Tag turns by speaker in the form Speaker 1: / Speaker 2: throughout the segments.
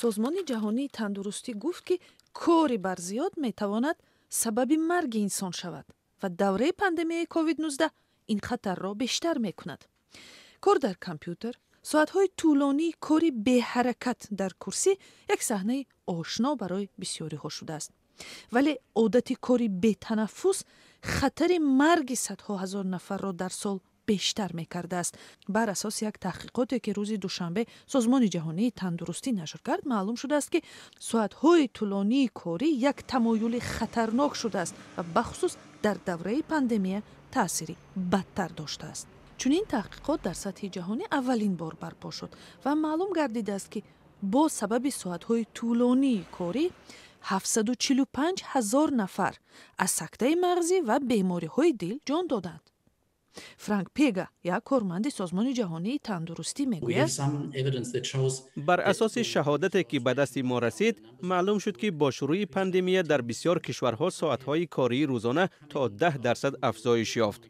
Speaker 1: созмони ҷаҳонии тандурустӣ гуфт ки кори барзиёд метавонад сабаби марги инсон шавад ва давраи пандемияи covid-19 ин хатарро бештар мекунад. Кор дар компютер соатҳои тӯлонии кори беҳаракат дар курсӣ як саҳнаи ошно барои бисёриҳо шудааст. Вале одати кори бетанаффус хатари марги садҳо ҳазор нафарро дар сол бештар мекардааст. Бар асоси як таҳқиқоте ки рӯзи душанбе созмони ҷаҳонии тандурустӣ нашр кард маълум шудааст ки соатҳои тӯлонии корӣ як тамоюли хатарнок шудааст ва бахусус дар давраи пандемия таъсири бадтар доштааст. Чунин таҳқиқот дар сатҳи ҷаҳонӣ аввалин бор барпо шуд ва маълум гардидааст ки бо сабаби соатҳои тӯлонии корӣ 745 ҳазор нафар аз сактаи мағзӣ ва бемориҳои дил ҷон доданд франк пега як корманди созмони ҷаҳонии тандурустӣ мегӯяд.
Speaker 2: Бар асоси шаҳодате ки ба дасти мо расид маълум шуд ки бо шурӯи пандемия дар бисьёр кишварҳо соатҳои кории рӯзона то даҳ дарсад афзоиш ёфт.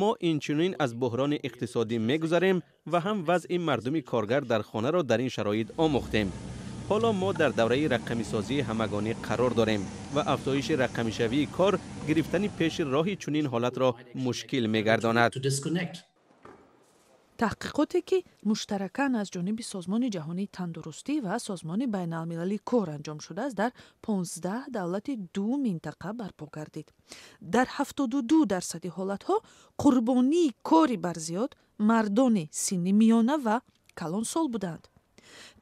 Speaker 2: Мо инчунин аз буҳрони иқтисодӣ мегузарем ва ҳам вазъи мардуми коргар дар хонаро дар ин шароит омӯхтем ҳоло мо дар давраи рақамисозии ҳамагонӣ қарор дорем ва афзоиши рақамишавии кор гирифтани пеши роҳи чунин ҳолатро мушкил мегардонад.
Speaker 1: Таҳқиқоте ки муштаракан аз ҷониби созмони ҷаҳонии тандурустӣ ва созмони байналмилалии кор анҷом шудааст дар 15 давлати ду минтақа барпо гардид. Дар 72 дарсади ҳолатҳо қурбонии кори барзиёд мардони синни миёна ва калонсол буданд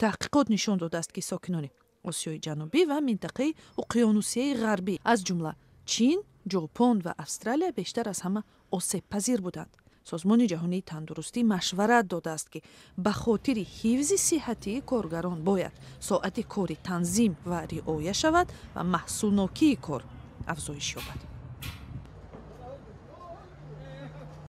Speaker 1: таҳқиқот нишон додааст ки сокинони осиёи ҷанубӣ ва минтақаи уқёнусияи ғарбӣ аз ҷумла чин ҷопон ва австралия бештар аз ҳама осебпазир буданд. Созмони ҷаҳонии тандурустӣ машварат додааст ки ба хотири ҳифзи сиҳатии коргарон бояд. Соати кори танзим ва риоя шавад ва маҳсулнокии кор афзоиш ёбад